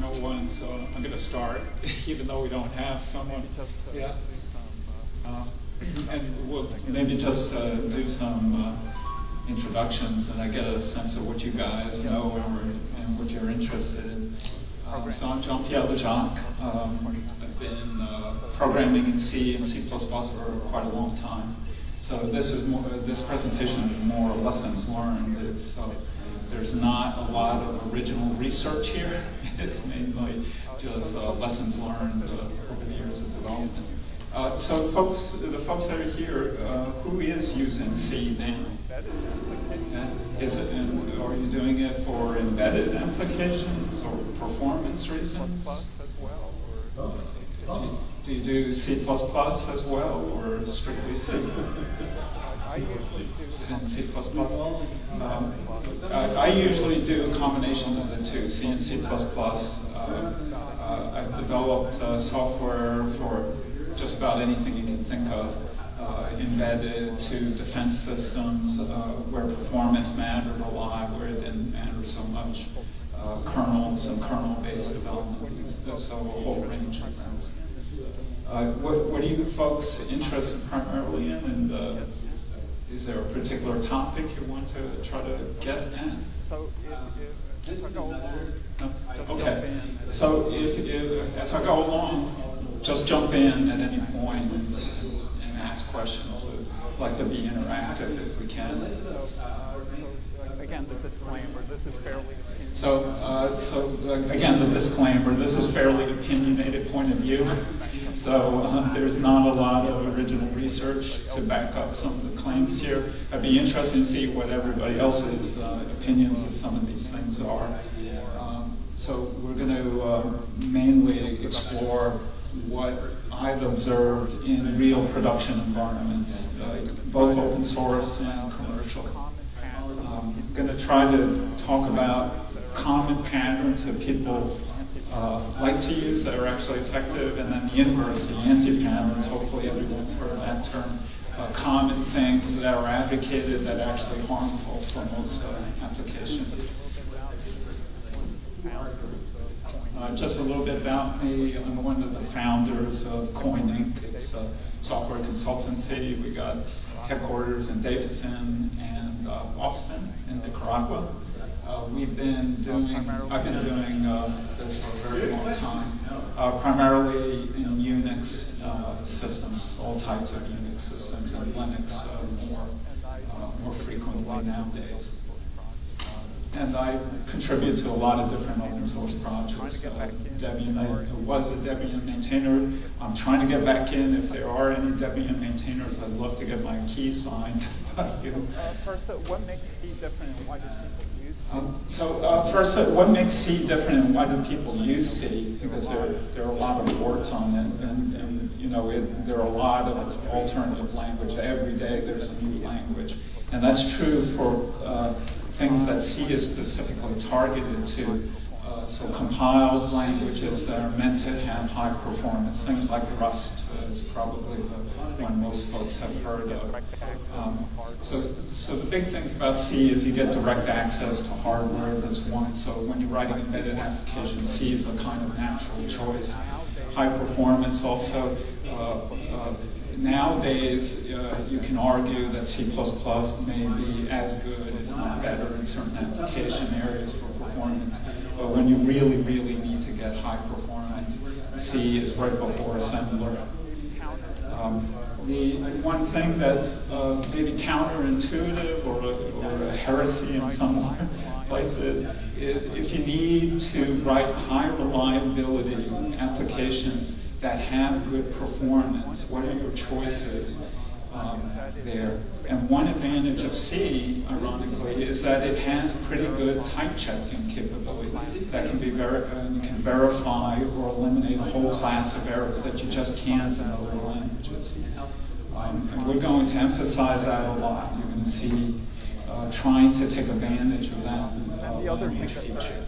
901, so I'm going to start, even though we don't have someone. Maybe just uh, Yeah. do some. Uh, Uh, And we'll maybe just uh, do some uh, introductions, and I get a sense of what you guys know and and what you're interested in. Um, So I'm Jean-Pierre LeJacq. Um, I've been uh, programming in C and C++ for quite a long time. So this is more, this presentation is more lessons learned. It's, uh, there's not a lot of original research here. It's mainly just uh, lessons learned uh, over the years of development. Uh, so folks, the folks that are here, uh, who is using C now? embedded application. Is it, and are you doing it for embedded applications or performance reasons? Plus as well, or Do you- Do you do C++ as well, or strictly C? I usually do. And C++? Um, I I usually do a combination of the two, C and C++. Uh, uh, I've developed uh, software for just about anything you can think of, uh, embedded to defense systems uh, where performance mattered a lot, where it didn't matter so much. Uh, kernel, some kernel-based development, so a whole range of things. Uh, what, what are you folks interested primarily in, and uh, is there a particular topic you want to try to get at? So if, if, as I go along, just jump Okay. in. So if, if, as I go along, just jump in at any point and, and ask questions. I'd like to be interactive if we can. So, uh, so uh, again, the disclaimer, this is fairly opinionated. So, uh, so uh, again, the disclaimer, this is fairly opinionated point of view. So uh, there's not a lot of original research to back up some of the claims here. I'd be interested to see what everybody else's uh, opinions of some of these things are. Um, so we're going to uh, mainly explore what I've observed in real production environments, uh, both open source and commercial. I'm going to try to talk about common patterns that people uh, like to use that are actually effective, and then the inverse, the anti-patterns. Hopefully, everyone's heard that term. Uh, common things that are advocated that are actually harmful for most uh, applications. Uh, just a little bit about me. I'm one of the founders of Quoin Inc. It's a software consultancy. We got headquarters in Davidson and uh, Austin in Nicaragua. Uh, we've been doing, I've been doing uh, this for a very long time, uh, primarily in Unix uh, systems, all types of Unix systems, and Linux uh, more, uh, more frequently nowadays. And I contribute to a lot of different open source projects. Uh, Debian, I was a Debian maintainer. I'm trying to get back in. If there are any Debian maintainers, I'd love to get my key signed by you. Uh, first, uh, what makes C different and why do people use C? Um, so uh, first, uh, what makes C different and why do people use C? Because there, there are a lot of words on it, and, and you know, it, there are a lot of alternative language. Every day there's a new language, and that's true for uh, things that C is specifically targeted to. Uh, so compiled languages that are meant to have high performance, things like Rust uh, is probably the one most folks have heard of. Um, so, so the big things about C is you get direct access to hardware. That's one. So when you're writing embedded applications, C is a kind of natural choice. High performance also. Uh, uh, nowadays, uh, you can argue that C++ may be as good, if not better, in certain application areas performance. But when you really, really need to get high performance, C is right before assembler. Um, the one thing that's uh, maybe counterintuitive or, or a heresy in some places is if you need to write high reliability applications that have good performance, what are your choices um, there? And one advantage of C, ironically, is that it has pretty good type checking capability that can be ver- you can verify or eliminate a whole class of errors that you just can't in other languages. Um, and we're going to emphasize that a lot. You're going to see uh, trying to take advantage of that. Uh, And the other language feature.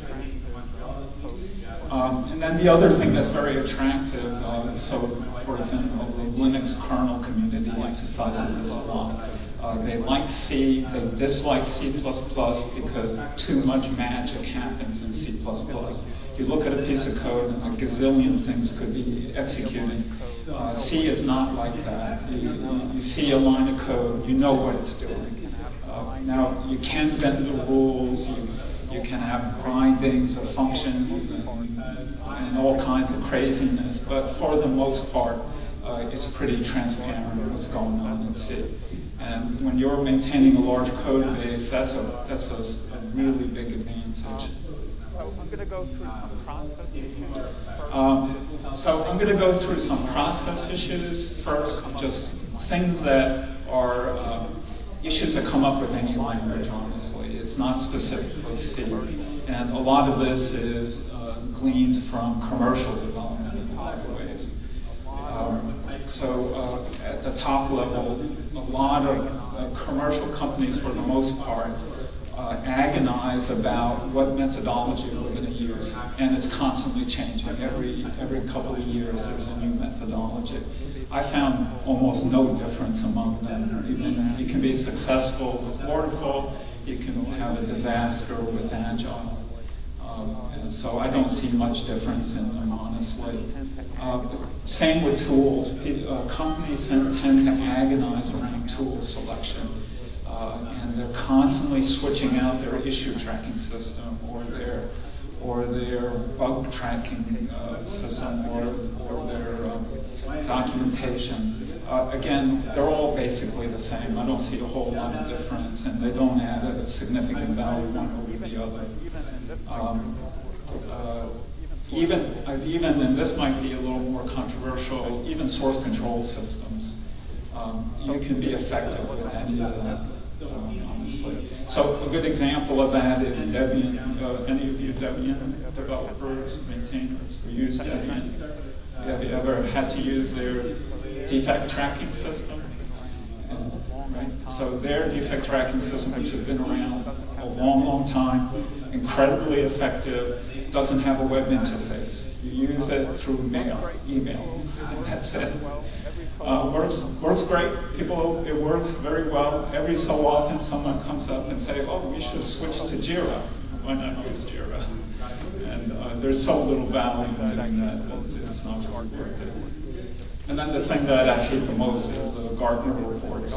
Um, and then the other thing that's very attractive, uh, so for example, the Linux kernel community emphasizes this a lot. Uh, they like C, they dislike C++ because too much magic happens in C++. You look at a piece of code and a gazillion things could be executed, uh, C is not like that. You, you, you, see a line of code, you know what it's doing. Uh, now, you can bend the rules, you, you can have grindings of functions and, and all kinds of craziness, but for the most part, uh, it's pretty transparent what's going on in C. And when you're maintaining a large code base, that's a, that's a, a really big advantage. So I'm going to go through some process issues. Um, so I'm going to go through some process issues first, just things that are um, issues that come up with any language, honestly. It's not specifically C. And a lot of this is uh, gleaned from commercial development in a lot of ways. Um, so uh, at the top level, a lot of uh, commercial companies, for the most part, uh, agonize about what methodology to use, and it's constantly changing. Every every couple of years, there's a new methodology. I found almost no difference among them. Even you can be successful with waterfall, you can have a disaster with agile. Um, so I don't see much difference in them, honestly. Uh, same with tools. Uh, companies tend to agonize around tool selection. Uh, and they're constantly switching out their issue tracking system or their or their bug tracking uh, system or, or their uh, documentation. Uh, again, they're all basically the same. I don't see a whole lot of difference, and they don't add a significant value one over the other. Um, uh, even, uh, even, and this might be a little more controversial, even source control systems, um, you can be effective with any of them honestly. So a good example of that is Debian. Uh, any of you Debian developers, maintainers who use Debian? Have you ever had to use their defect tracking system? Right? So their defect tracking system, which has been around a long, long time, incredibly effective, doesn't have a web interface. Use it through mail, email. That's it. Uh, works works great. People, it works very well. Every so often, someone comes up and say, "Oh, we should switch to Jira." Why not use Jira? And uh, there's so little value in doing that that it's not worth it. And then the thing that I hate the most is the Gartner reports.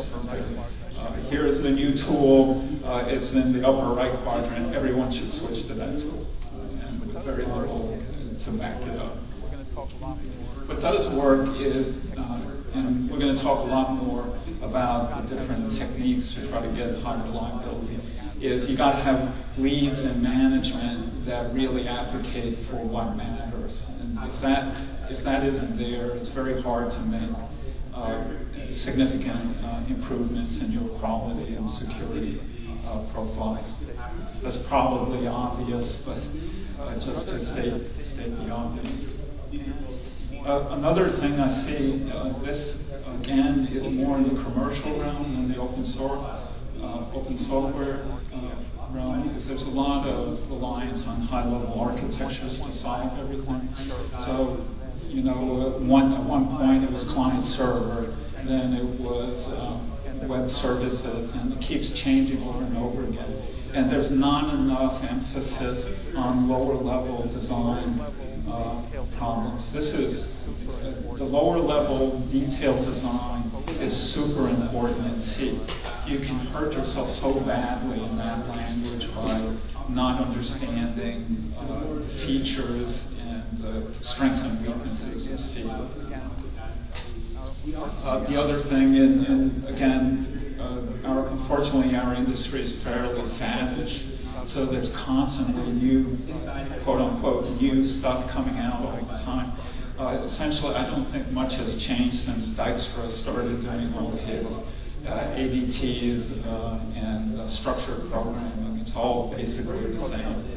Uh, here's the new tool. Uh, it's in the upper right quadrant. Everyone should switch to that tool. And with very little to back it up. What does work is, uh, and we're going to talk a lot more about the different techniques to try to get high reliability, is you got to have leads and management that really advocate for what matters. And if that, if that isn't there, it's very hard to make uh, significant uh, improvements in your quality and security uh, profiles. That's probably obvious, but just to state, the obvious. Uh, another thing I see, uh, this again is more in the commercial realm than the open source, uh, open software uh, realm, because there's a lot of reliance on high-level architectures to solve everything. So, you know, one, at one point it was client server, then it was um, web services, and it keeps changing over and over again. And there's not enough emphasis on lower level design uh, problems. This is uh, the lower level detailed design is super important in C. You can hurt yourself so badly in that language by not understanding uh, features and the strengths and weaknesses of C. Uh, the other thing, and, and again, uh, our, unfortunately, our industry is fairly faddish, so there's constantly new, quote unquote, new stuff coming out all the time. Uh, essentially, I don't think much has changed since Dijkstra started doing all his uh, ADTs uh, and uh, structured programming. It's all basically the same.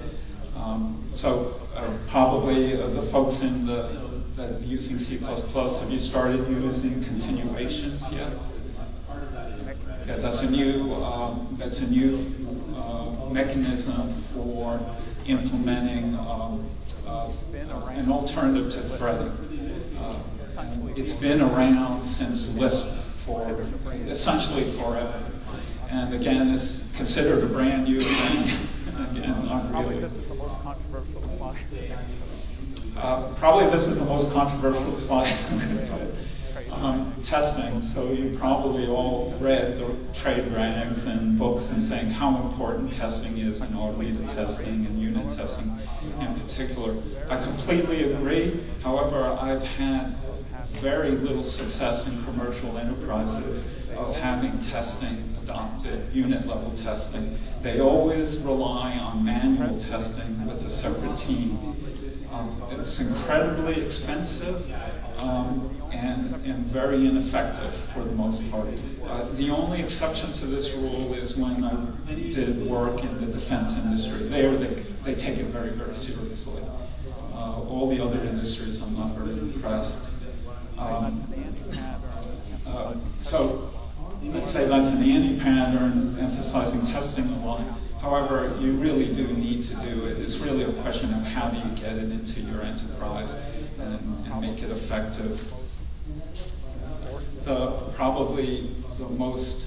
Um, so probably the folks in the that using C++, have you started using continuations yet? Yeah, that's a new um, that's a new uh, mechanism for implementing um, uh, an alternative to threading. Uh, it's been around since Lisp for essentially forever. and again, it's considered a brand new thing. Probably this is the most controversial slide. Uh, probably this is the most controversial slide I'm going to put. Um, testing. So you probably all read the trade rags and books and saying how important testing is in Arleta testing and unit testing in particular. I completely agree. However, I've had very little success in commercial enterprises of having testing adopted, unit level testing. They always rely on manual testing with a separate team. Um, it's incredibly expensive um, and, and very ineffective for the most part. Uh, the only exception to this rule is when I did work in the defense industry. There, they, they take it very, very seriously. Uh, all the other industries, I'm not very impressed. Um, uh, so, let's say that's an anti-pattern emphasizing testing a lot. However, you really do need to do it. It's really a question of how do you get it into your enterprise and, and make it effective. The, probably the most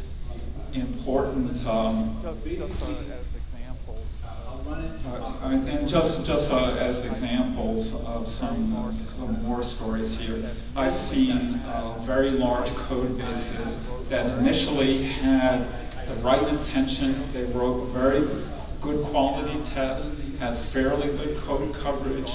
important um, uh, as examples. uh, And just, just uh, as examples of some, some war stories here, I've seen uh, very large code bases that initially had the right intention. They wrote very good quality tests, had fairly good code coverage,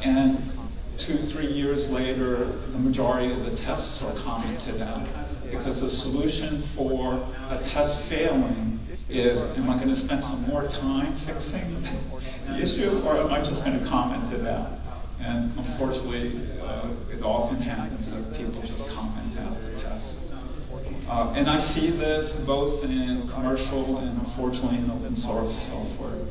and two, three years later, the majority of the tests are commented out. Because the solution for a test failing is, am I going to spend some more time fixing the issue, or am I just going to comment it out? And unfortunately, uh, it often happens that people just comment out. Uh, and I see this both in commercial and unfortunately in open source software.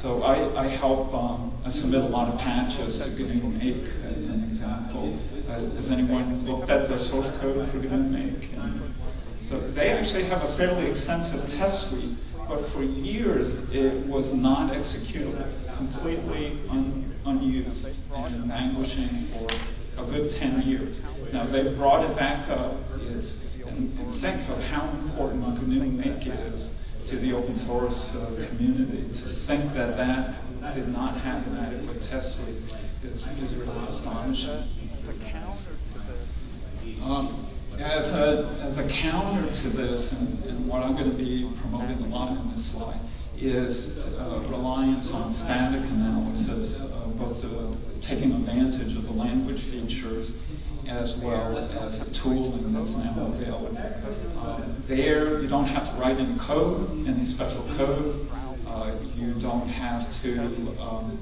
So I, I help, um, I submit a lot of patches to GNU Make as an example. Uh, has anyone looked at the source code for GNU Make? So they actually have a fairly extensive test suite, but for years it was not executable, completely un, unused and languishing for a good 10 years. Now they've brought it back up. It's, and, and think of how important GNU Make is to the open source uh, community. To think that that did not have an adequate test suite is, is really astonishing. As a counter to this, Um, as a, as a counter to this, and, and what I'm going to be promoting a lot in this slide, is uh, reliance on static analysis, uh, both the, taking advantage of the language features as well as the tooling that's now available. Uh, there, you don't have to write any code, any special code. Uh, you don't have to um,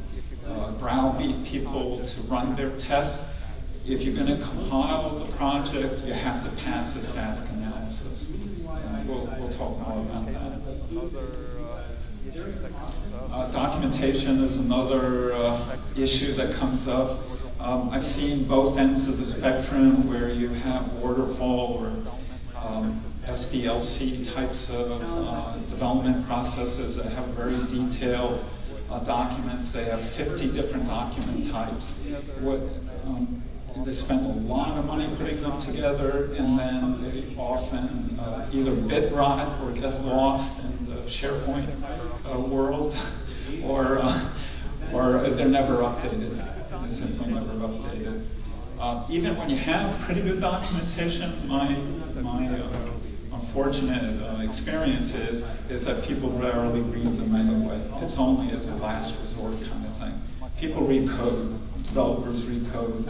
uh, browbeat people to run their tests. If you're going to compile the project, you have to pass a static analysis. And we'll, we'll talk more about that. uh, issue that comes up. Uh, documentation is another uh, issue that comes up. Um, I've seen both ends of the spectrum where you have waterfall or um, SDLC types of uh, development processes that have very detailed uh, documents. They have 50 different document types. What, um, they spend a lot of money putting them together, and then they often uh, either bit rot or get lost in the SharePoint uh, world, or uh, or they're never updated. They're simply never updated. Uh, even when you have pretty good documentation, my my uh, unfortunate uh, experience is is that people rarely read them anyway. It's only as a last resort kind of thing. People read code, developers read code,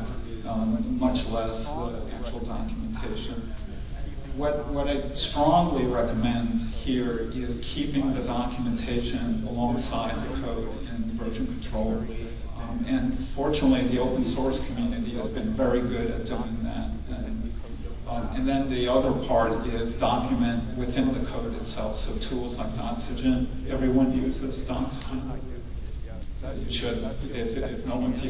um, much less the actual documentation. What, what I strongly recommend here is keeping the documentation alongside the code and version control. Um, and fortunately, the open source community has been very good at doing that. And, um, and then the other part is document within the code itself. So tools like Doxygen, everyone uses Doxygen. You should, if, if no one's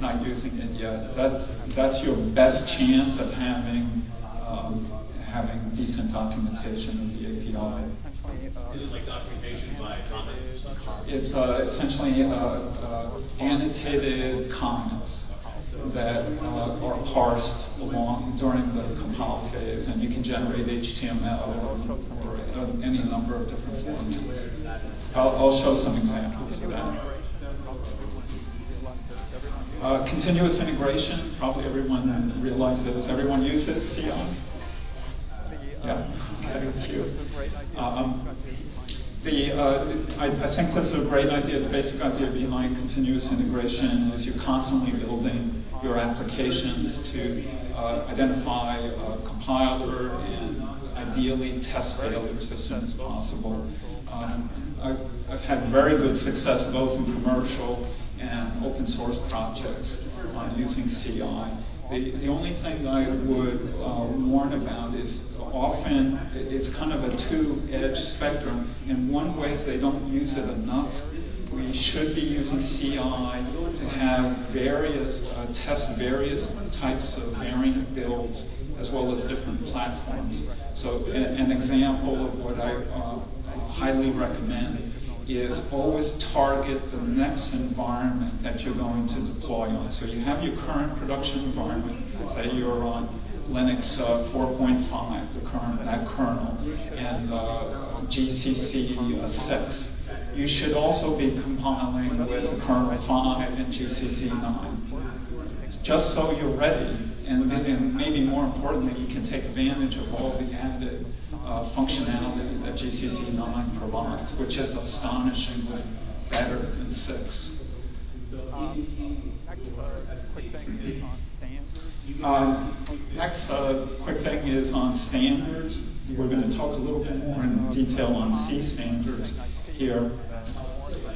not using it yet. That's, that's your best chance of having, um, having decent documentation of the API. Is it like documentation by comments or something? It's uh, essentially uh, uh, annotated comments. that uh, are parsed along during the compile phase, and you can generate HTML or, or any number of different formats. I'll, I'll show some examples of that. Uh, continuous integration, probably everyone realizes, everyone uses CI. Yeah, thank you. Um, the, uh, I, I, think that's a great idea. The basic idea behind continuous integration is you're constantly building your applications to uh, identify a compiler and ideally test failures as soon as possible. Um, I've, I've, had very good success both in commercial and open source projects on using CI. The, the only thing I would uh, warn about is often it's kind of a two-edged spectrum. In one way, they don't use it enough. We should be using CI to have various, uh, test various types of variant builds as well as different platforms. So an example of what I uh, highly recommend is always target the next environment that you're going to deploy on. So you have your current production environment, say you're on Linux uh, 4.5, the current, that kernel, and uh, GCC uh, 6. You should also be compiling with kernel 5 and GCC 9, just so you're ready and, maybe more importantly, you can take advantage of all the added uh, functionality that GCC 9 provides, which is astonishingly better than 6. Um, next uh, quick thing is on standards. Um, next uh, quick thing is on standards. We're going to talk a little bit more in detail on C standards here.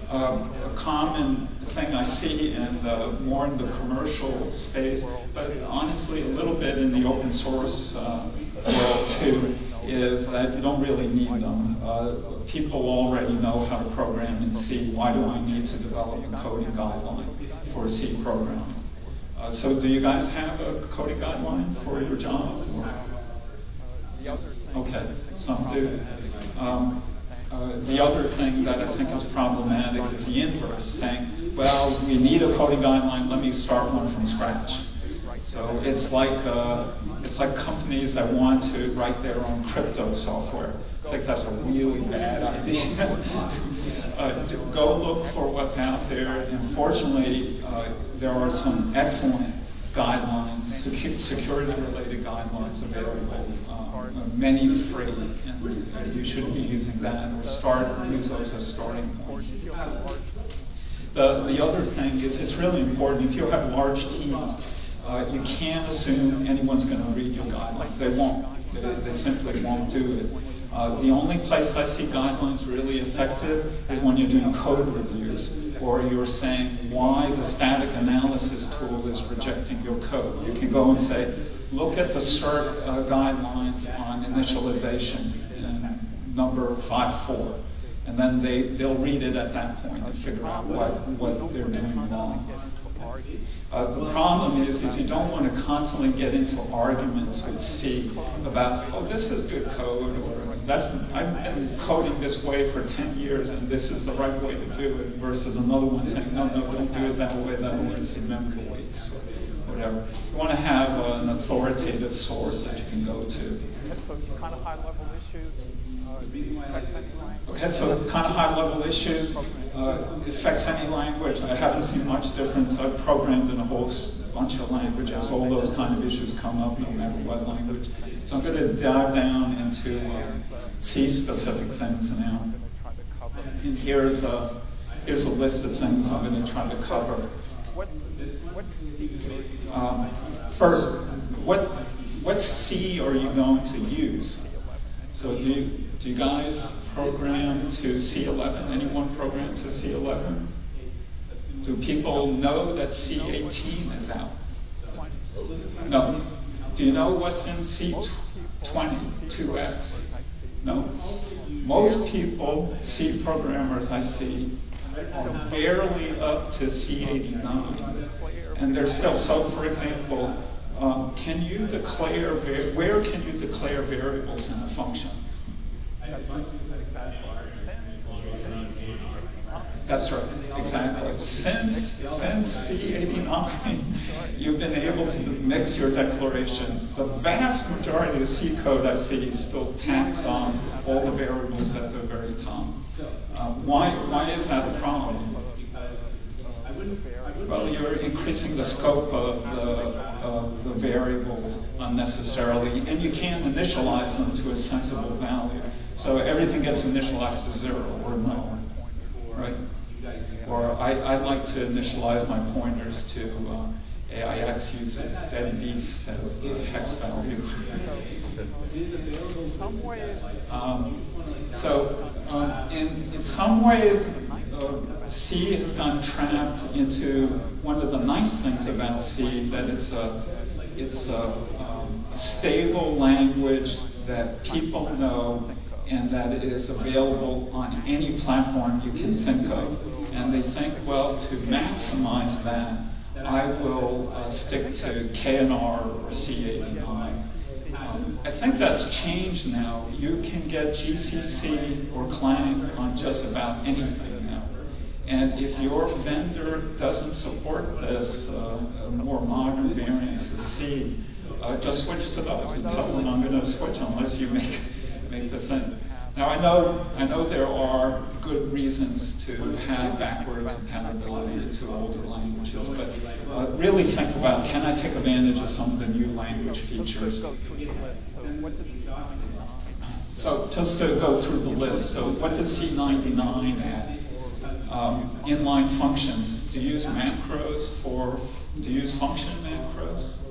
Uh, a common thing I see in the, more in the commercial space, but honestly a little bit in the open source uh, world too, is that you don't really need them. Uh, people already know how to program in C. Why do I need to develop a coding guideline for a C program? Uh, so do you guys have a coding guideline for your job? Okay, some do. Um, uh, the other thing that I think is problematic is the inverse, saying, well, we need a coding guideline, let me start one from scratch. So it's like, uh, it's like companies that want to write their own crypto software. I think that's a really bad idea. uh, go look for what's out there. And fortunately, uh, there are some excellent guidelines, secu- security-related guidelines available, um, many free, and you should be using that or start use those as starting points. The, the other thing is it's really important if you have large teams, uh, you can't assume anyone's going to read your guidelines. They won't. They, they simply won't do it. Uh, the only place I see guidelines really effective is when you're doing code reviews or you're saying why the static analysis tool is rejecting your code. You can go and say, look at the CERT uh, guidelines on initialization in number 5.4. And then they, they'll read it at that point and figure out what, what they're doing wrong. Uh, the problem is, is you don't want to constantly get into arguments with C about, oh, this is good code, or that's, I've been coding this way for 10 years, and this is the right way to do it, versus another one saying, no, no, don't do it that way, that way it's memory leaks, or whatever. You want to have uh, an authoritative source that you can go to. So kind of high-level issues, uh, affects any language? Okay, so kind of high-level issues uh, affects any language. I haven't seen much difference. I've programmed in a whole bunch of languages. All those kind of issues come up no matter what language. So I'm going to dive down into uh, C-specific things now. And here's a, here's a list of things I'm going to try to cover. What, what C um, First, what, what C are you going to use? So do you, do you guys program to C11? Anyone program to C11? Do people know that C18 is out? No. Do you know what's in C20, 2x? No. Most people, C programmers I see, are barely up to C89. And they're still, so for example, um, can you declare, where can you declare variables in a function? That's right, exactly. Since, since C89, you've been able to mix your declaration. The vast majority of C code I see still tacks on all the variables at the very top. Uh, why, why is that a problem? Well, you're increasing the scope of the, of the variables unnecessarily, and you can't initialize them to a sensible value. So everything gets initialized to zero or null, right? Or I, I like to initialize my pointers to uh, AIX uses dead beef as the hex value. Um, so, uh, in, in some ways, uh, C has gotten trapped into one of the nice things about C that it's a it's a, um, a stable language that people know and that is available on any platform you can think of. And they think, well, to maximize that, I will uh, stick to K&R or C89. Um, I think that's changed now. You can get GCC or Clang on just about anything now. And if your vendor doesn't support this, uh, more modern variants of C, uh, just switch to those and tell them I'm going to switch unless you make, make the thing. Now I know, I know there are good reasons to have backward compatibility to older languages, but uh, really think about can I take advantage of some of the new language features? go through the list. So So just to go through the list, so what does C99 add? Um, inline functions. Do you use macros for, do you use function macros?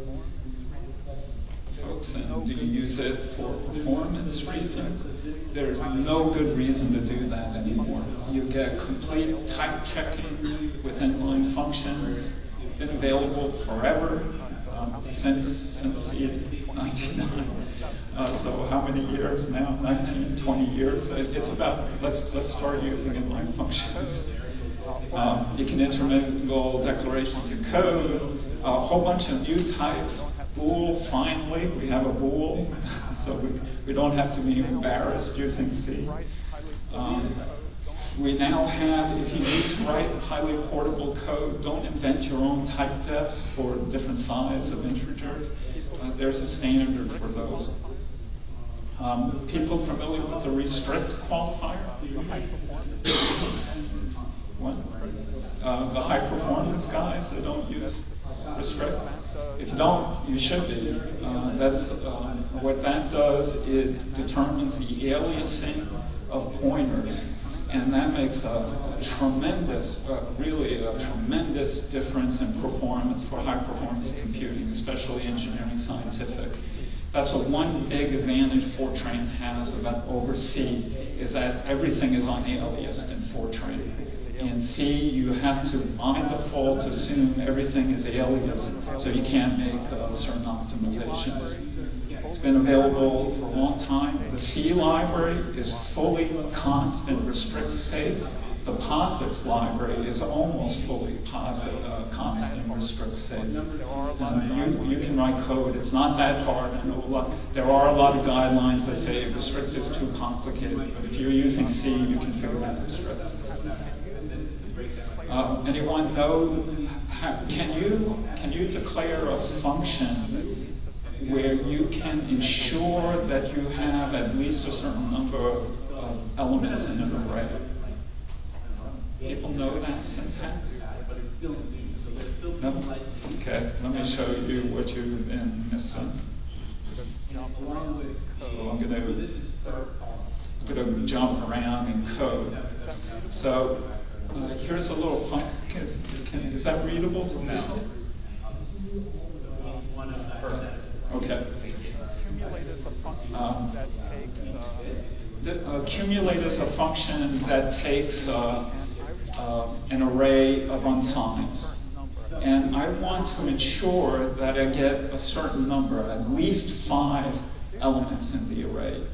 And do you use it for performance reasons? There's no good reason to do that anymore. You get complete type checking with inline functions, been available forever, um, since, since C99. Uh, so how many years now? 19, 20 years? It- It's about, let's, let's start using inline functions. Um, you can intermingle declarations in code, a whole bunch of new types. Bool, finally, we have a bool, so we, we don't have to be embarrassed using C. Um, we now have, if you need to write highly portable code, don't invent your own type defs for different size of integers. Uh, there's a standard for those. Um, people familiar with the restrict qualifier? Uh, the high performance guys that don't use restrict? If don't, you should be. Uh, that's, uh, what that does, it determines the aliasing of pointers. And that makes a, a tremendous, uh, really a tremendous difference in performance for high performance computing, especially engineering scientific. That's a one big advantage Fortran has about over C, is that everything is unaliased in Fortran. In C, you have to, by default, assume everything is aliased, so you can't make uh, certain optimizations. It's been available for a long time. The C library is fully constant restrict safe. The POSIX library is almost fully posit, uh, constant restrict. And you, you can write code. It's not that hard. I know a lot, there are a lot of guidelines that say restrict is too complicated, but if you're using C, you can figure out restrict. Uh, anyone know, can you, can you declare a function where you can ensure that you have at least a certain number of, of elements in an array? People know that syntax? No? Okay, let me show you what you've been missing. So I'm gonna, I'm gonna jump around in code. So, uh, here's a little fun, can, can, is that readable to people? Okay. Accumulate is a function Um, that takes, uh, The, uh, accumulate is a function that takes uh, an array of unsigns. And I want to ensure that I get a certain number, at least five elements in the array.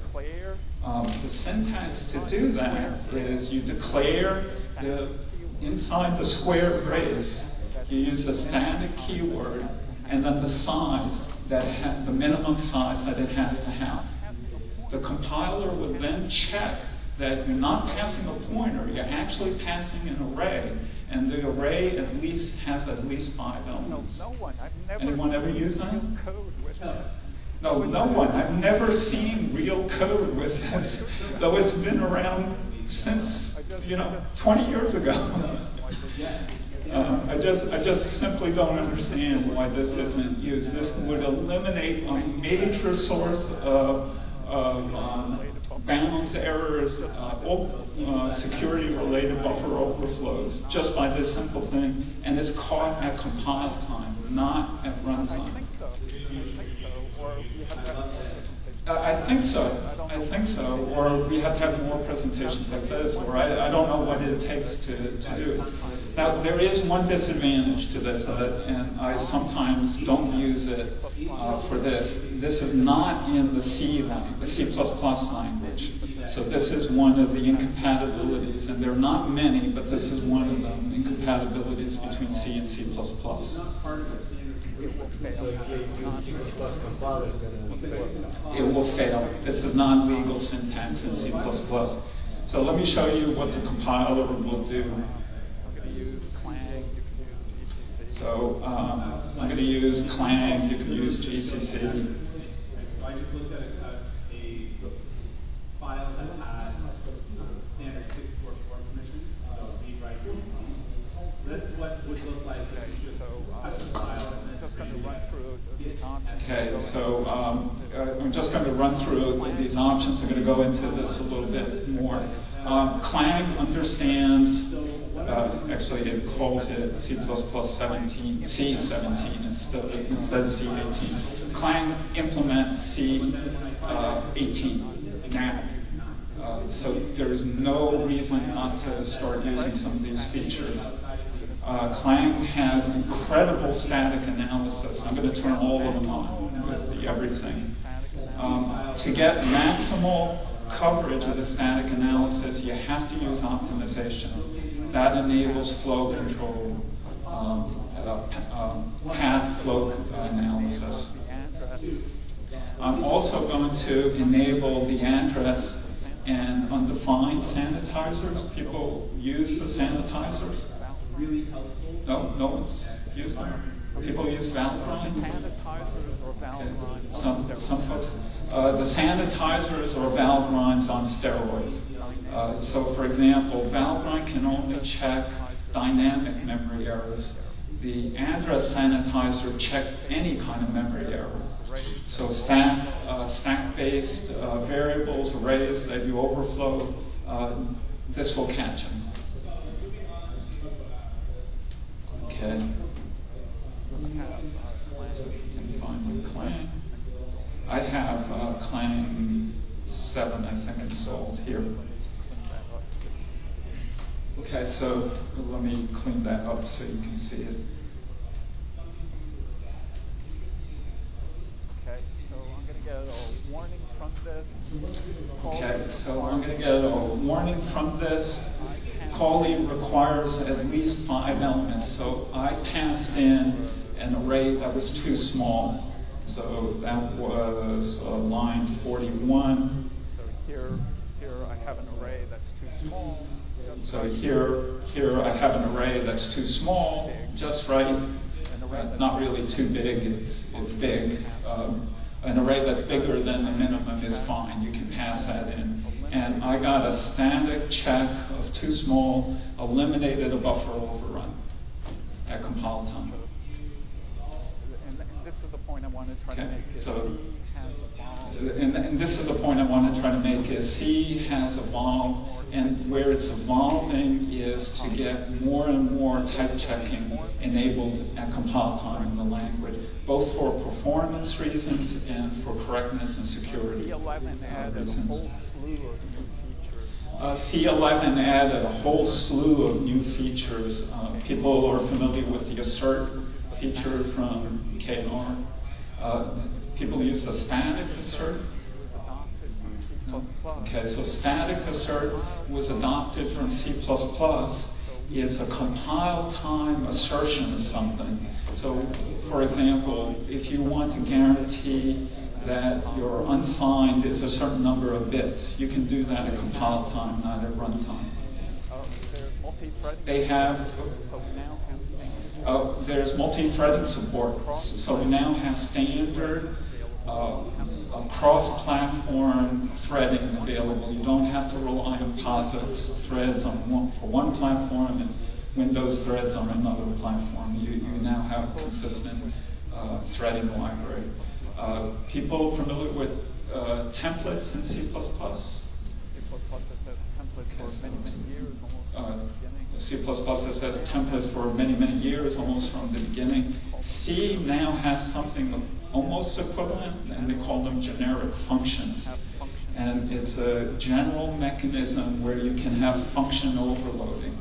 Um, the syntax to do that is you declare the, inside the square brace, you use a static keyword, and then the size that the minimum size that it has to have. The compiler would then check that you're not passing a pointer, you're actually passing an array, and the array at least has at least five elements. no one, I've never. Anyone ever used that? real Code with this. No, no one. I've never seen real code with this, though it's been around since, you know, 20 years ago. Uh, I just, I just simply don't understand why this isn't used. This would eliminate a major source of, of um, bounds errors, uh, uh, security-related buffer overflows, just by this simple thing, and it's caught at compile time, not at I runtime. think so, I think so, or have to. Uh, I think so. I think so. Or we have to have more presentations like this, or I, I don't know what it takes to, to do it. Now, there is one disadvantage to this, uh, and I sometimes don't use it uh, for this. This is not in the C language, the C++ language. So this is one of the incompatibilities, and there are not many, but this is one of them, incompatibilities between C and C++. It will fail. It will fail. This is not legal syntax in C++. So let me show you what the compiler will do. I'm gonna use Clang, you can use GCC. So um, I'm going to use Clang, you can use GCC. So I just looked at a, a file that had um, standard six four four permissions, uh, read write. That's what would look like if Okay, you just so, uh, have a file and I'm then. just gonna run through these options. Okay, so um, uh, I'm just going to run through these options. I'm going to go into this a little bit more. Um, Clang understands, uh, actually it calls it C++ 17, C17 instead of, instead of C18. Clang implements C18 now. Uh, so there is no reason not to start using some of these features. Uh, Clang has incredible static analysis. I'm going to turn all of them on with the everything. Um, to get maximal coverage of the static analysis, you have to use optimization. That enables flow control, um, um, path flow analysis. I'm also going to enable the address and undefined sanitizers. People use the sanitizers. Really helpful. No, no one's used them. People use Valgrind. sanitizers or valve Okay. runs. Some, some folks, uh, the sanitizers or Valgrinds on steroids. Uh, so for example, Valgrind can only check dynamic memory errors. The address sanitizer checks any kind of memory error. So stack, uh, stack-based uh, variables, arrays that you overflow, uh, this will catch them. Okay. have, uh, Clang. Find my I have uh, Clang 7, I think, installed here. Clean that up so you can see it. Okay, so let me clean that up so you can see it. Okay, so I'm gonna get a warning from this. Okay, so I'm going to get a warning from this. Calling requires at least five elements, so I passed in an array that was too small. So that was uh, line 41. So here, here I have an array that's too small. So here, here I have an array that's too small, just right, uh, not really too big, it's, it's big. Um, An array that's bigger than the minimum is fine, you can pass that in. And I got a static check of too small, eliminated a buffer overrun at compile time. And, and this is the point I want to try to make is so- has evolved. And, and this is the point I want to try to make is C has evolved, and where it's evolving is to get more and more type checking enabled at compile time in the language, both for performance reasons and for correctness and security uh, C11 added a reasons. whole slew of new features. Uh, C11 added a whole slew of new features. Uh, people are familiar with the assert feature from K&R. People use the static assert. Okay, so static assert was adopted from C++. It's a compile time assertion of something. So, for example, if you want to guarantee that your unsigned is a certain number of bits. You can do that at compile time, not at runtime. Uh, there's multi-threading. They have So we now have standard. uh, there's multi-threading support, so we now have standard uh, cross-platform threading available. You don't have to rely on POSIX threads on one, for one platform and Windows threads on another platform. You, you now have consistent uh, threading library. Uh, people familiar with uh, templates in C++? C++ has templates for many, many years, uh, from the beginning. C++ has had templates for many, many years, almost from the beginning. C now has something almost equivalent, and they call them generic functions. And it's a general mechanism where you can have function overloading.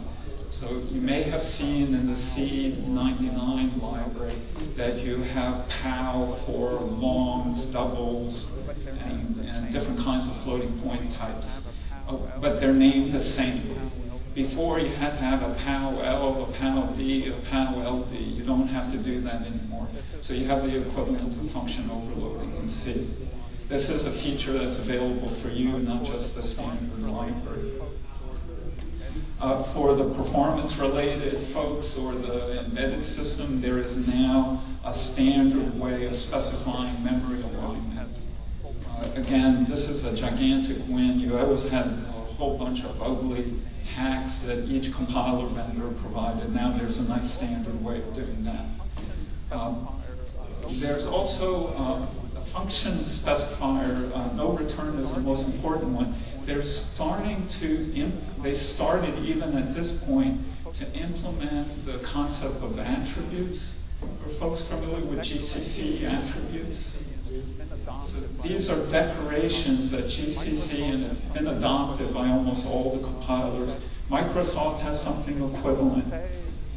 So you may have seen in the C99 library that you have POW for longs, doubles, and, and different kinds of floating point types. Uh, but they're named the same. Before you had to have a POW L, a POW D, a POW LD. You don't have to do that anymore. So you have the equivalent of function overloading in C. This is a feature that's available for you, not just the standard library. Uh, for the performance-related folks or the embedded system, there is now a standard way of specifying memory alignment. Uh, again, this is a gigantic win. You always had a whole bunch of ugly hacks that each compiler vendor provided. Now there's a nice standard way of doing that. Um, there's also uh, a function specifier. Uh, no return is the most important one. They're starting to, they started even at this point to implement the concept of attributes. Are folks familiar with GCC attributes? So these are declarations that GCC and have been adopted by almost all the compilers. Microsoft has something equivalent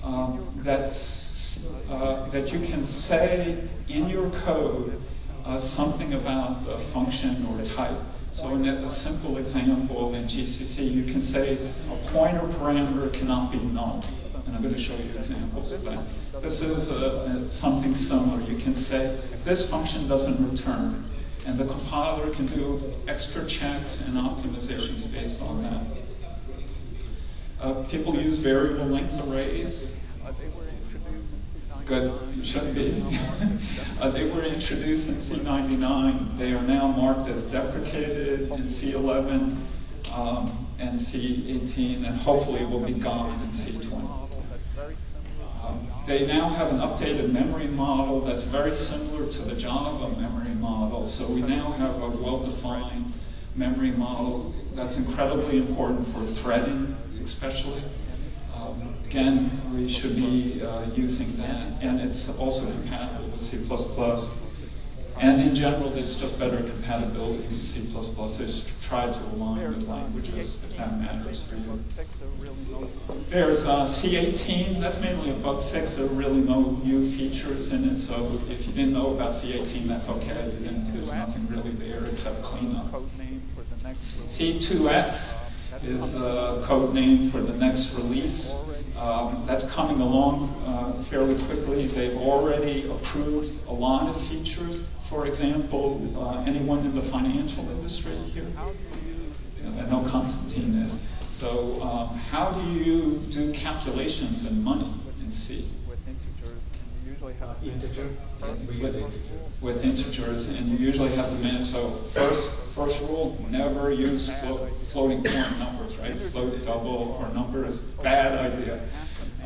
um, that's, uh, that you can say in your code uh, something about a function or type. So in a simple example in GCC, you can say a pointer parameter cannot be null. And I'm going to show you examples of that. This is a, a, something similar. You can say this function doesn't return, and the compiler can do extra checks and optimizations based on that. Uh, people use variable length arrays. Good, should be. uh, they were introduced in C99. They are now marked as deprecated in C11 um, and C18, and hopefully will be gone in C20. Model that's very similar to Um, They now have an updated memory model that's very similar to the Java memory model. So we now have a well-defined memory model that's incredibly important for threading, especially. Um, again, we should be uh, using that, and it's also compatible with C++. And in general, there's just better compatibility with C++. Just try to align with languages, if that matters for you. Fix a really low. There's uh, C18, that's mainly a bug fix. There are really no new features in it, so if you didn't know about C18, that's okay. There's nothing really there except cleanup. Code name for the next release. C2X is the code name for the next release. Um, that's coming along uh, fairly quickly. They've already approved a lot of features. For example, uh, anyone in the financial industry here? I know Constantine is. So, um, how do you do calculations in money in C? Usually have Integer, first, With, integer. with integers, and you usually have to manage. So, first, first rule: never use flo- floating point numbers. Right? Float double or numbers, bad idea.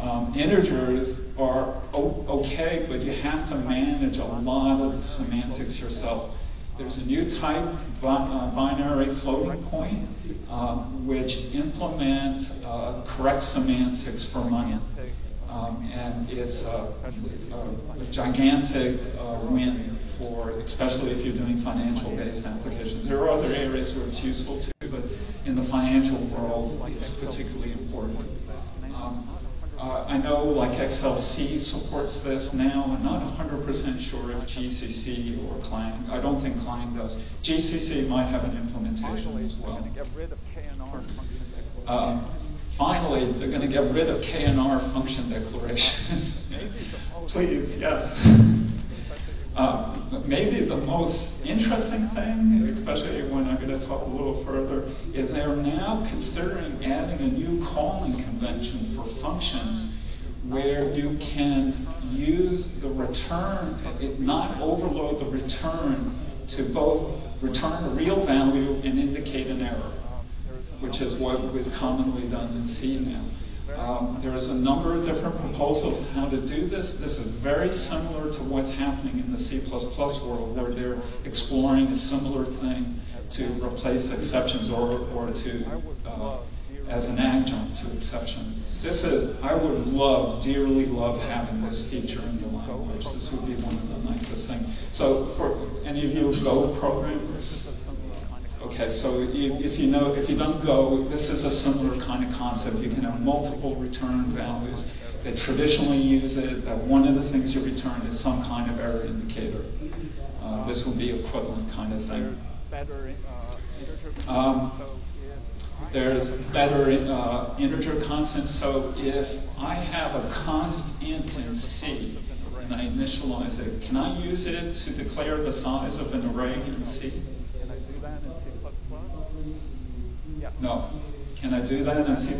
Um, integers are o- okay, but you have to manage a lot of the semantics yourself. There's a new type, bi- uh, binary floating point, um, which implement uh, correct semantics for money. Um, and it's a, a, a gigantic uh, win for, especially if you're doing financial-based applications. There are other areas where it's useful too, but in the financial world, it's particularly important. Um, uh, I know like XLC supports this now. I'm not 100% sure if GCC or Clang. I don't think Clang does. GCC might have an implementation as well. going to get rid of K&R function declaration. Um, finally, they're going to get rid of K&R function declarations. Maybe the most- Please, yes. Uh, maybe the most interesting thing, especially when I'm going to talk a little further, is they're now considering adding a new calling convention for functions where you can use the return, it not overload the return to both return a real value and indicate an error, which is what was commonly done in C now. Um, there's a number of different proposals how to do this. This is very similar to what's happening in the C++ world, where they're exploring a similar thing to replace exceptions or, or to uh, as an adjunct to exceptions. This is, I would love, dearly love having this feature in the language. This would be one of the nicest things. So, for any of you Go programmers? Okay, so if you know, if you don't Go, this is a similar kind of concept. You can have multiple return values. that traditionally use it that one of the things you return is some kind of error indicator. Uh, this will be equivalent kind of thing. uh, um, there's better uh, integer constants. So if I have a constant in C and I initialize it, can I use it to declare the size of an array in C? Can I do that in C++? Yes. No. Can I do that in C++?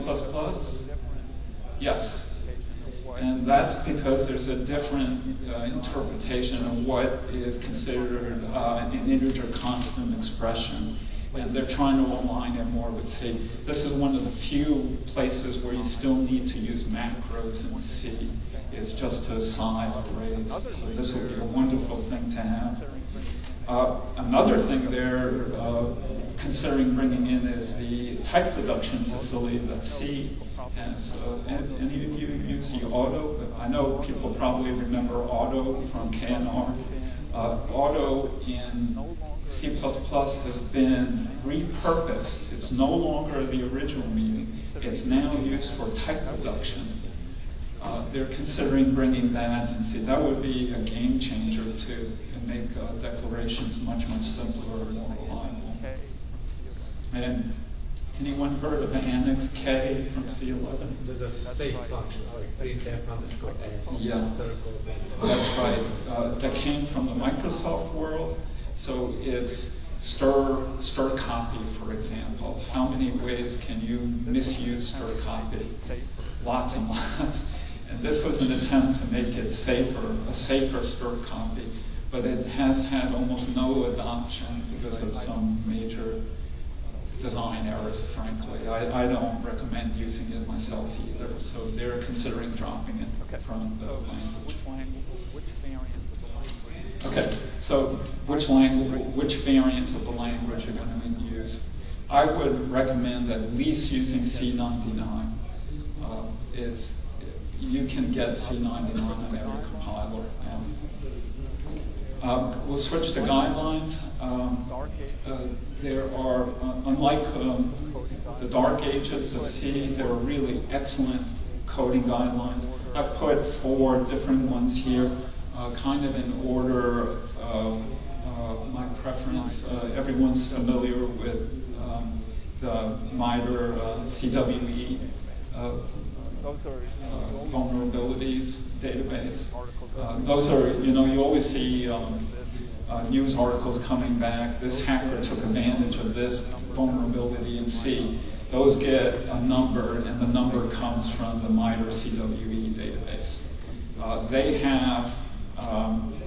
Yes. And that's because there's a different uh, interpretation of what is considered uh, an integer constant expression. And they're trying to align it more with C. This is one of the few places where you still need to use macros in C. It's just to size arrays. So this would be a wonderful thing to have. Uh, another thing they're uh, considering bringing in is the type deduction facility that C has. Uh, and any of you use the auto? I know people probably remember auto from K&R. Uh, auto in C++ has been repurposed. It's no longer the original meaning. It's now used for type deduction. Uh, they're considering bringing that and see that would be a game changer to and make uh, declarations much much simpler and more reliable. K from C11. And anyone heard of Annex K from C11? There's a state function, like printf underscore s. Yeah. historical event. That's right. Uh, that came from the Microsoft world. So it's stir stir copy, for example. How many ways can you misuse stir copy? Lots and lots. And this was an attempt to make it safer, a safer stir copy. But it has had almost no adoption because of some major design errors, frankly. I, I don't recommend using it myself either. So they're considering dropping it Okay. from the So language. which language, which variant of the language? Okay, so which language, which variant of the language you're going to use? I would recommend at least using C99. Uh, it's, you can get C99 on every compiler now. Um, we'll switch to guidelines. Um, uh, there are, uh, unlike um, the dark ages of C, there are really excellent coding guidelines. I've put four different ones here, uh, kind of in order of uh, my preference. Uh, everyone's familiar with um, the MITRE uh, CWE Those are, you uh, know, those- vulnerabilities database. Uh, those are, you know, you always see um, uh, news articles coming back. This hacker took advantage of this vulnerability in C. Those get a number, and the number comes from the MITRE CWE database. Uh, they have, um,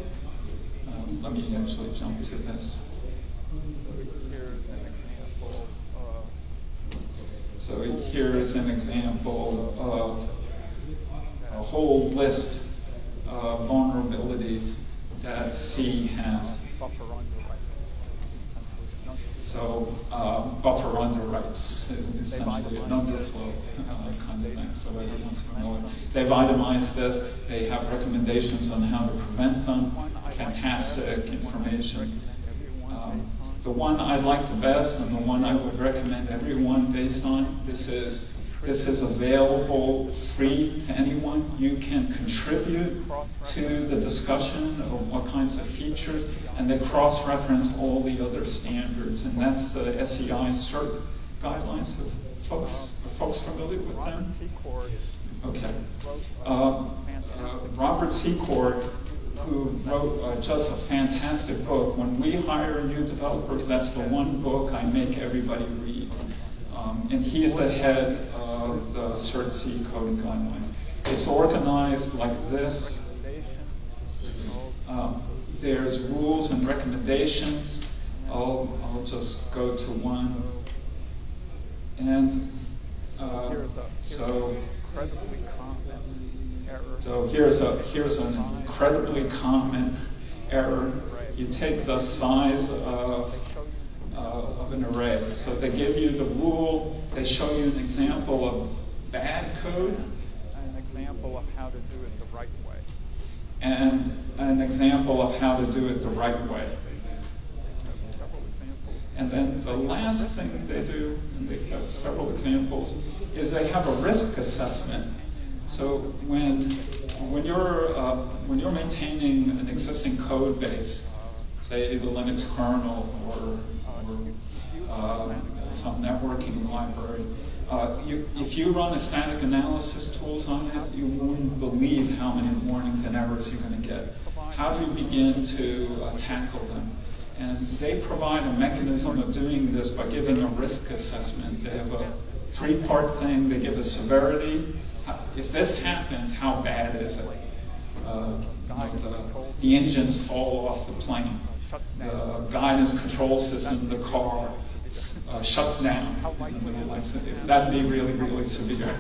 um, let me actually jump to this. So here's an example So here is an example of a whole list of vulnerabilities that C has. So uh, buffer underwrites, is essentially an underflow uh, kind of thing, so everyone's familiar. They've itemized this, they have recommendations on how to prevent them, fantastic information. Um, The one I like the best and the one I would recommend everyone based on, this is, this is available free to anyone. You can contribute to the discussion of what kinds of features, and they cross-reference all the other standards, and that's the SEI CERT guidelines. Are folks, are folks familiar with them? Okay. Um, uh. Robert Secord who wrote uh, just a fantastic book. When we hire new developers, that's the one book I make everybody read. Um, and he's the head of the CERT C coding guidelines. It's organized like this. Um, there's rules and recommendations. I'll, I'll just go to one. And uh, Here's a, here's so, an incredibly common error. so here's a here's an incredibly common error. You take the size of They show you uh, of an array. So they give you the rule. They show you an example of bad code an example of how to do it the right way. and an example of how to do it the right way. There's several examples. And then the last thing they do, and they have several examples, is they have a risk assessment. So when when you're uh, when you're maintaining an existing code base, say the Linux kernel or, or uh, some networking library, uh, you, if you run a static analysis tools on it, you wouldn't believe how many warnings and errors you're going to get. How do you begin to uh, tackle them? And they provide a mechanism of doing this by giving a risk assessment. They have a three-part thing. They give a severity. If this happens, how bad is it? Uh, like the, the engines fall off the plane. The guidance control system, the car uh, shuts down. Happen? That'd be really, really severe.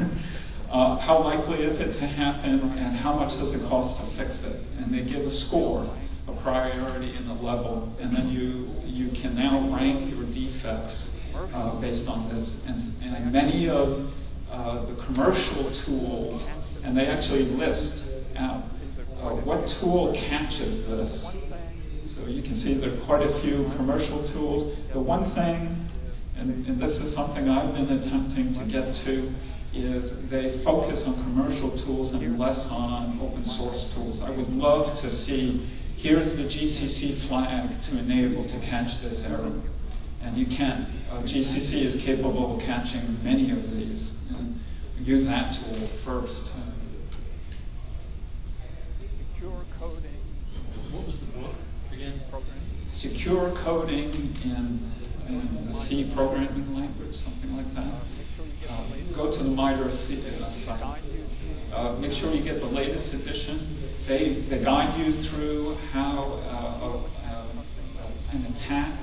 Uh, how likely is it to happen, and how much does it cost to fix it? And they give a score, a priority and a level, and then you you can now rank your defects uh, based on this. And, and many of uh, the commercial tools, and they actually list out uh, what tool catches this. So you can see there are quite a few commercial tools. The one thing, and, and this is something I've been attempting to get to, is they focus on commercial tools and less on open source tools. I would love to see, here's the GCC flag to enable to catch this error. And you can. Uh, GCC is capable of catching many of these. And use that tool first. Secure coding. What was the book again? Program. secure coding in, in the C programming language, something like that. Make sure you get Uh, go to the MITRE C, uh, site. Guide you through. Uh, make sure you get the latest edition. They, they guide you through how uh, uh, uh, an attack,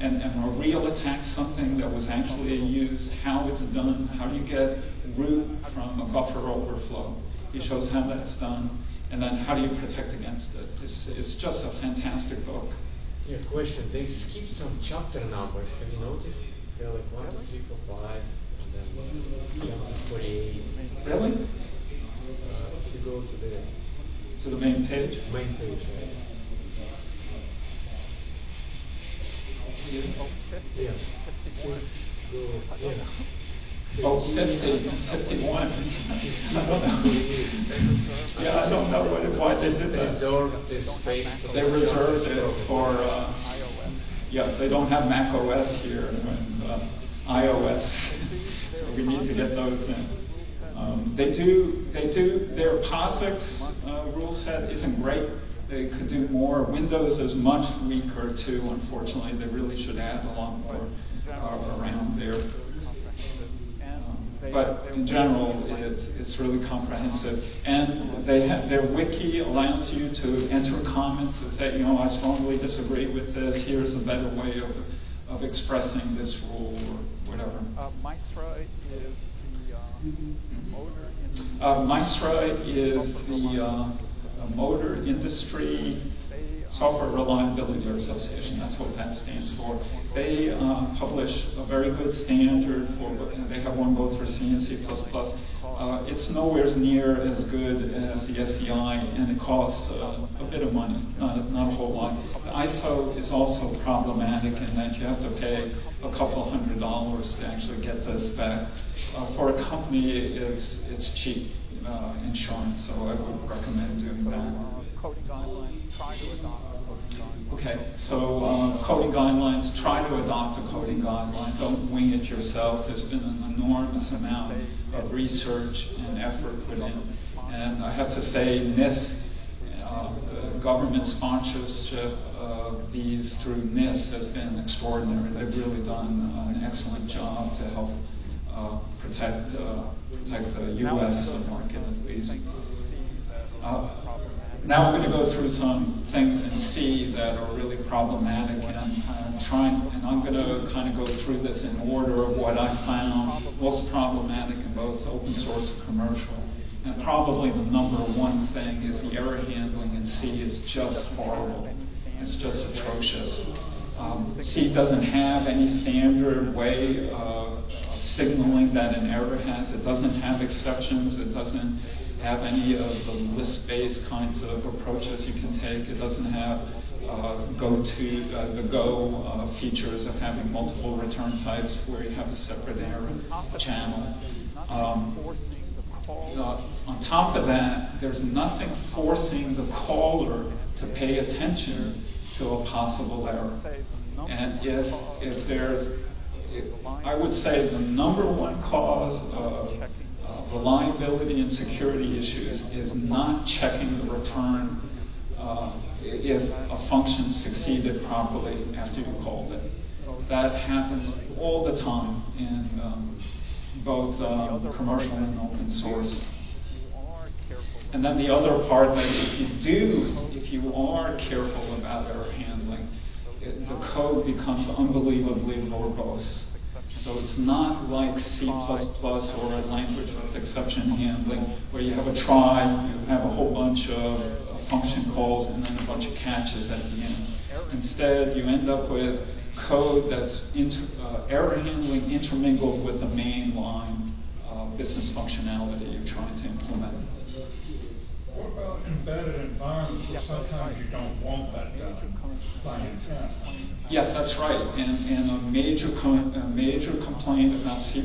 and, and a real attack, something that was actually used, how it's done, how do you get root from a buffer overflow. He shows how that's done, and then how do you protect against it. It's, it's just a fantastic book. Yeah, question. They skip some chapter numbers. Have you noticed? They're like one, two, three, four, five, and then jump to forty-eight. Really? Uh, if you go to the To the main page? main page, right? Oh, 50, Yeah. 51. Go, yeah. Oh, 50, 51. I don't know. Yeah, I don't know what, it- why they did that. The space. for They reserved it for, uh, iOS. yeah, they don't have Mac OS here and uh, iOS. We need to get those in. Um, They do, they do, their POSIX uh, rule set isn't great. They could do more. Windows is much weaker too, unfortunately. They really should add a lot more uh, around there. They- But in general, it's, it's really comprehensive. And they have, their wiki allows you to enter comments and say, you know, I strongly disagree with this, here's a better way of, of expressing this rule or whatever. Uh, MISRA is uh, is the uh, Motor Industry Software Reliability Association, that's what that stands for. They uh, publish a very good standard for, they have one both for C and C++. Uh, It's nowhere near as good as the SEI, and it costs uh, a bit of money, not, not a whole lot. The ISO is also problematic in that you have to pay a couple hundred dollars to actually get this back. Uh, For a company, it's, it's cheap uh, insurance, so I would recommend doing that. Coding guidelines try to adopt coding guidelines. Okay, so um, coding guidelines, try to adopt a coding guideline. Don't wing it yourself. There's been an enormous amount of research and effort put in. And I have to say, NIST, uh, the government sponsorship of these through NIST has been extraordinary. They've really done an excellent job to help uh, protect, uh, protect the U.S. market at least. things in C Uh. Now I'm going to go through some things in C that are really problematic, and I'm trying, and I'm going to kind of go through this in order of what I found most problematic in both open source and commercial. And probably the number one thing is the error handling in C is just horrible. It's just atrocious. Um, C doesn't have any standard way of signaling that an error has. It doesn't have exceptions. It doesn't have any of the list-based kinds of approaches you can take. It doesn't have uh, go to uh, the go uh, features of having multiple return types where you have a separate error channel. Um, on top of that, there's nothing forcing the caller to pay attention to a possible error. And if, if there's, if- I would say the number one cause of reliability and security issues is not checking the return uh, if a function succeeded properly after you called it. That happens all the time in um, both um, commercial and open source. And then the other part that if you do, if you are careful about error handling, it, the code becomes unbelievably verbose. So it's not like C++ or a language with exception handling where you have a try, you have a whole bunch of function calls and then a bunch of catches at the end. Instead, you end up with code that's uh, error handling intermingled with the main line uh, business functionality you're trying to implement. What about embedded environments, Yes, that's sometimes right. you don't want that done by intent. Yes, that's right. And, and a major com- a major complaint about C++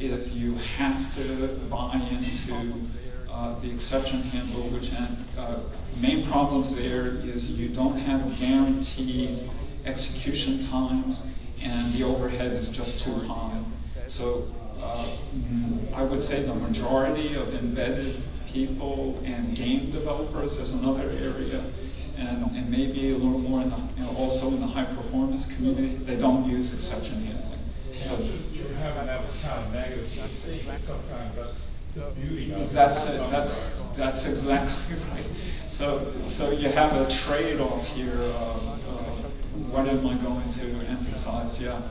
is you have to buy into uh, the exception handler, which uh, main problems there is you don't have guaranteed execution times, and the overhead is just too high. So uh, mm, I would say the majority of embedded people and game developers is another area, and, and maybe a little more in the, you know, also in the high performance community, they don't use exception handling. So You're having that kind of negative sometimes that's that's it, that's that's exactly right. So so you have a trade-off here of uh, what am I going to emphasize? Yeah.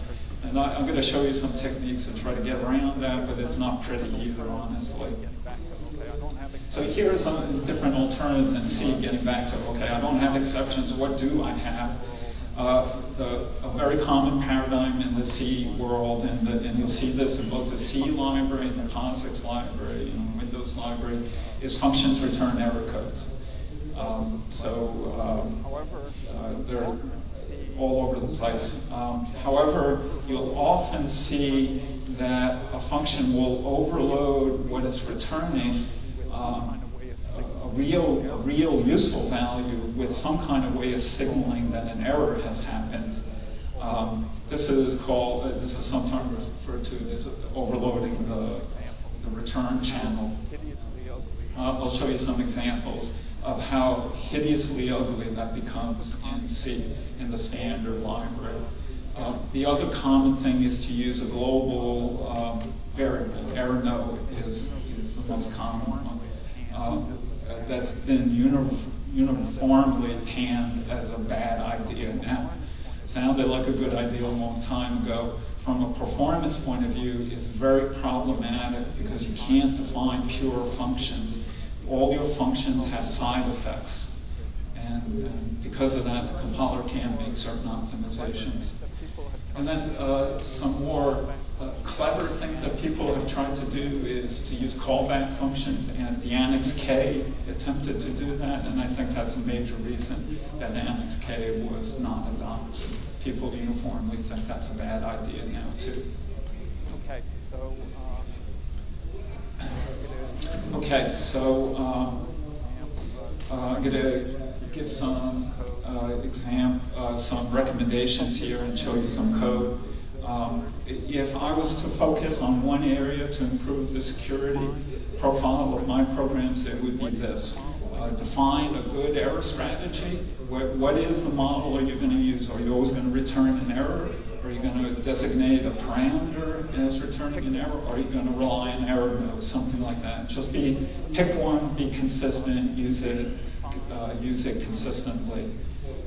And I, I'm going to show you some techniques to try to get around that, but it's not pretty either, honestly. So here are some different alternatives in C, getting back to, okay, I don't have exceptions, what do I have? Uh, the, a very common paradigm in the C world, and, the, and you'll see this in both the C library and the POSIX library and Windows library, is functions return error codes. Um, so um, However, uh, they're all over the place. Um, however, you'll often see that a function will overload what it's returning um, a, a real, a real useful value with some kind of way of signaling that an error has happened. Um, this is called, uh, this is sometimes referred to as overloading the, the return channel. Uh, I'll show you some examples of how hideously ugly that becomes in C, in the standard library. Uh, the other common thing is to use a global um, variable. errno is, is the most common one. Um, uh, that's been uni- uniformly panned as a bad idea now. Sounded like a good idea a long time ago. From a performance point of view, it's very problematic because you can't define pure functions. All your functions have side effects. And, and because of that, the compiler can make certain optimizations. And then uh, some more uh, clever things that people have tried to do is to use callback functions, and the Annex K attempted to do that, and I think that's a major reason that Annex K was not adopted. People uniformly think that's a bad idea now, too. Okay, so, um, Okay, so um, uh, I'm going to give some uh, exam, uh, some recommendations here and show you some code. Um, if I was to focus on one area to improve the security profile of my programs, it would be this. Uh, define a good error strategy. What, what is the model are you going to use? Are you always going to return an error? Are you going to designate a parameter as returning an error? Or are you going to rely on error mode, something like that? Just be, pick one, be consistent, use it, uh, use it consistently.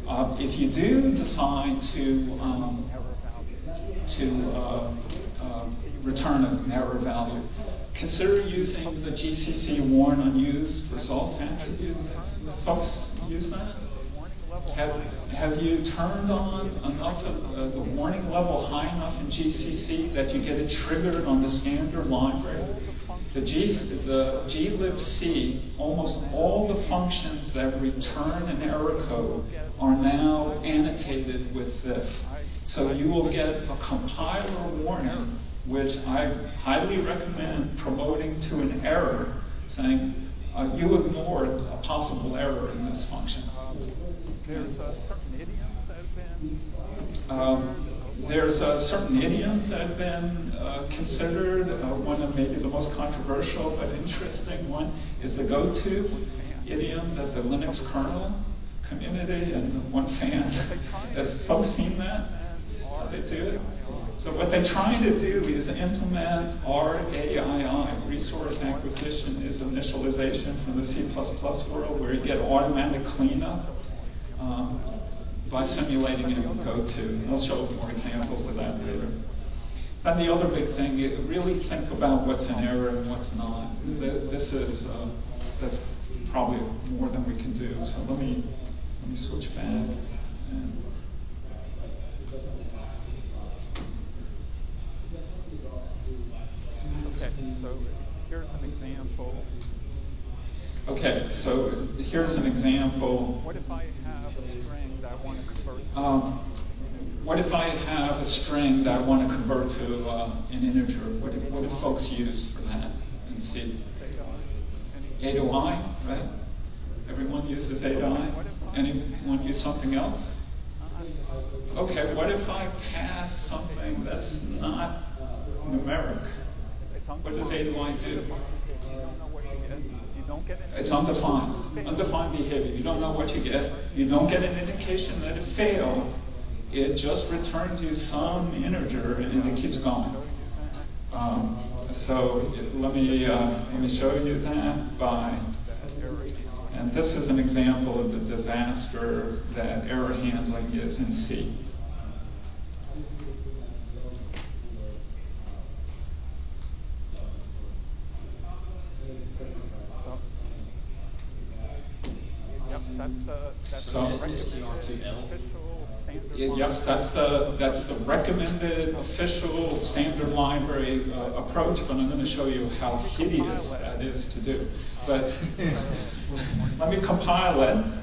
Uh, if you do decide to um, to uh, uh, return an error value. Consider using the GCC warn unused result attribute. Folks use that? Have, have you turned on enough of the warning level high enough in GCC that you get it triggered on the standard library? The, G, the glibc, almost all the functions that return an error code are now annotated with this. So you will get a compiler warning, which I highly recommend promoting to an error, saying uh, you ignored a possible error in this function. There's uh, certain idioms that have been Um, there's uh, certain idioms that have been uh, considered. Uh, one of maybe the most controversial but interesting one is the go-to idiom that the Linux kernel community and one fan. Has folks seen that? How they do? So what they're trying to do is implement RAII, resource acquisition is initialization from the C++ world, where you get automatic cleanup um, by simulating it in GoTo. I'll show more examples of that later. And the other big thing, really think about what's an error and what's not. This is, uh, that's probably more than we can do. So let me, let me switch back. Okay, so here's an example. Okay, so here's an example. What if I have a string that I want to convert to Um, what if I have a string that I want to convert to uh, an integer? What do, what do folks use for that in C? say, uh, to I, right? Everyone uses A to I. Anyone use something else? uh, Okay, what if I pass something that's not numeric? What does A undefined. I do? You don't know what you get. You don't get any. It's undefined, undefined behavior. You don't know what you get. You don't get an indication that it failed. It just returns you some integer and it keeps going. Um, so let me uh, let me show you that by, and this is an example of the disaster that error handling is in C. So- Yep, that's the, that's the recommended official standard. Yes, that's the, that's the recommended official standard library uh, approach, but I'm going to show you how hideous that is to do. But let me compile it. I-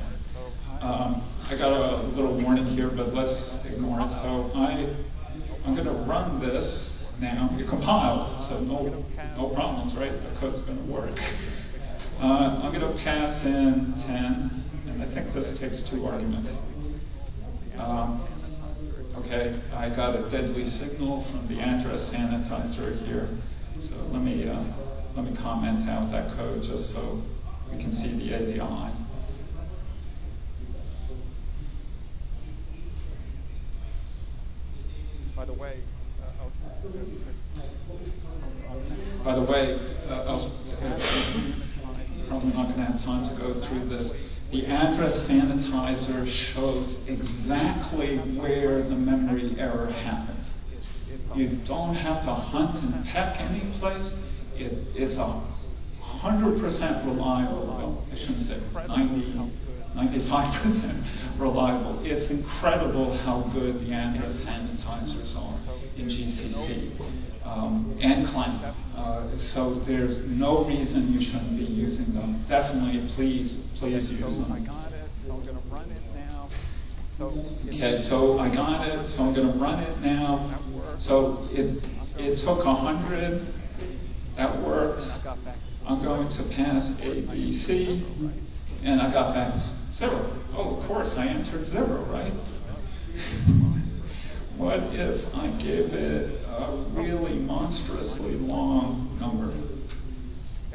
Um, I got a little warning here, but let's ignore it. So I, I'm going to run this now. It compiled, so no, no problems, right? The code's going to work. Uh, I'm going to pass in 10, and I think this takes two arguments. Um, okay, I got a deadly signal from the address sanitizer here. So let me uh, let me comment out that code just so we can see the ADI. By the way, uh, By the way, uh, probably not going to have time to go through this. The address sanitizer shows exactly where the memory error happened. You don't have to hunt and peck any place. It is a hundred percent reliable. Well, I shouldn't say 90, 95% reliable. It's incredible how good the address sanitizers are in GCC um, and Clang. Uh, so there's no reason you shouldn't be using them. Definitely, please, please use So I them. got it, so I'm gonna run it now. Okay, so I got it, so I'm gonna run it now. So it, it took a hundred, that worked. I got back to I'm going to pass A, B, C. And I got back zero. Oh, of course, I entered zero, right? What if I give it a really monstrously long number?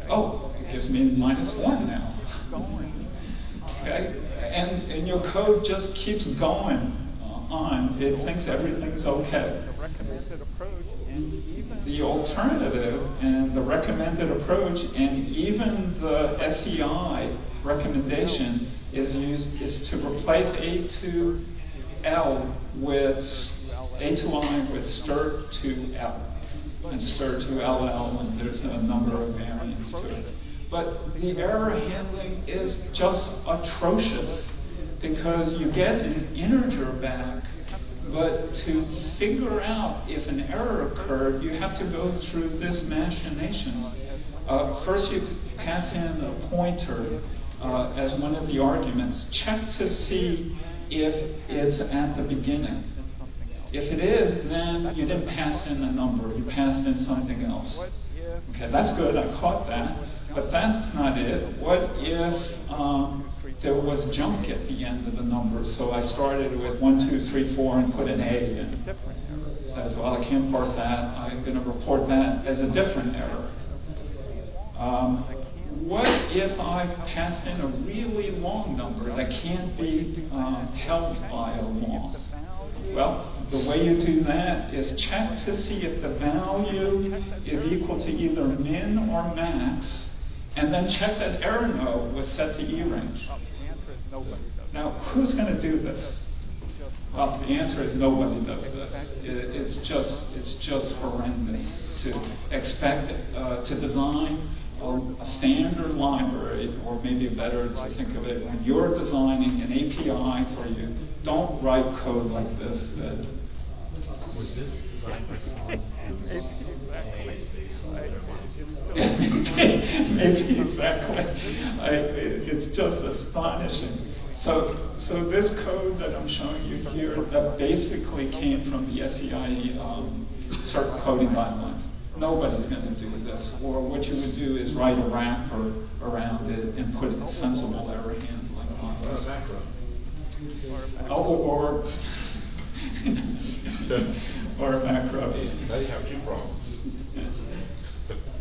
Oh, it gives me minus one now. Okay? And, and your code just keeps going on. It thinks everything's okay. The alternative and the recommended approach and even the SEI recommendation is used is to replace atol with atoi with strtol. and stir to LL and there's a number of variants to it. But the error handling is just atrocious because you get an integer back but to figure out if an error occurred, you have to go through this machinations. Uh, first, you pass in a pointer uh, as one of the arguments. Check to see if it's at the beginning. If it is, then you didn't pass in a number, you passed in something else. Okay, that's good, I caught that. But that's not it. What if um, there was junk at the end of the number? So I started with 1, 2, 3, 4 and put an A in. Says, well, I can't parse that. I'm going to report that as a different error. Um, what if I passed in a really long number that can't be um, held by a long? Well, the way you do that is check to see if the value is equal to either min or max, and then check that errno was set to E range. Now, who's going to do this? Well, the answer is nobody does this. It, it's just it's just horrendous to expect uh, to design a, a, standard library, or maybe better to think of it when you're designing an API for you. Don't write code like this. That was this designed by someone who's Maybe exactly. I, it, it's just astonishing. So, so this code that I'm showing you here, that basically came from the SEI um, CERT coding guidelines. Nobody's going to do this. Or what you would do is write a wrapper around it and put a sensible error handling on Or a this. macro. Oh, or, or a macro. Now you have two problems.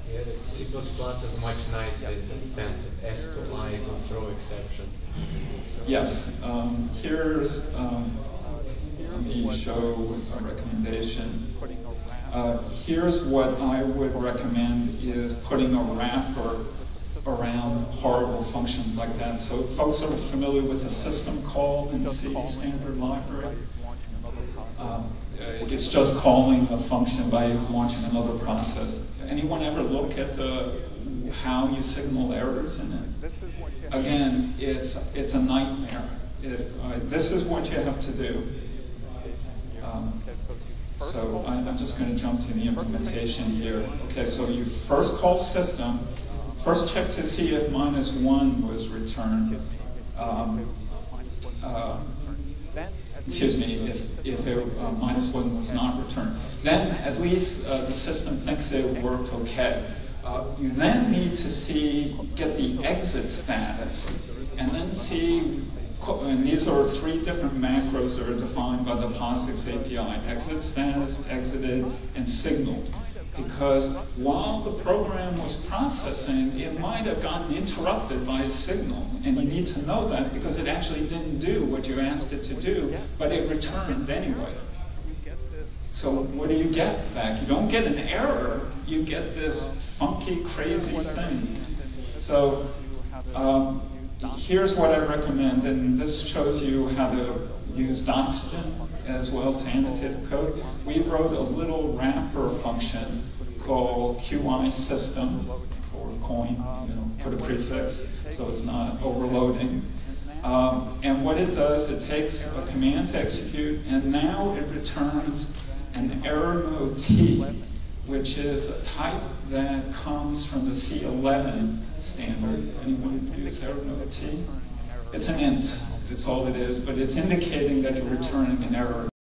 Yeah, the C++ is much nicer in the sense of S to Y to throw exception. Yes, um, here's, um, let me show a recommendation. Uh, here's what I would recommend is putting a wrapper around horrible functions like that. So folks are familiar with the system call in C standard library. Um, it's just calling a function by launching another process. Anyone ever look at the how you signal errors in it? Again, it's it's a nightmare. It, uh, this is what you have to do. Um, so I- I'm just going to jump to the implementation here. Okay, so you first call system. First check to see if minus one was returned. Um, uh, excuse me, if, if it, uh, minus one was not returned. Then at least uh, the system thinks it worked okay. Uh, you then need to see, get the exit status, and then see, co- and these are three different macros that are defined by the POSIX API, exit status, exited, and signaled. Because while the program was processing, it might have gotten interrupted by a signal. And you need to know that because it actually didn't do what you asked it to do, but it returned anyway. So what do you get back? You don't get an error, you get this funky, crazy thing. So um, here's what I recommend, and this shows you how to use Doxygen as well to annotate code. We wrote a little wrapper function called QI system, or Quoin, you know, put a prefix so it's not overloading. Um, and what it does, it takes a command to execute, and now it returns an error mode T, which is a type that comes from the C11 standard. Anyone use T? It's an int, it's all it is, but it's indicating that you're returning an error.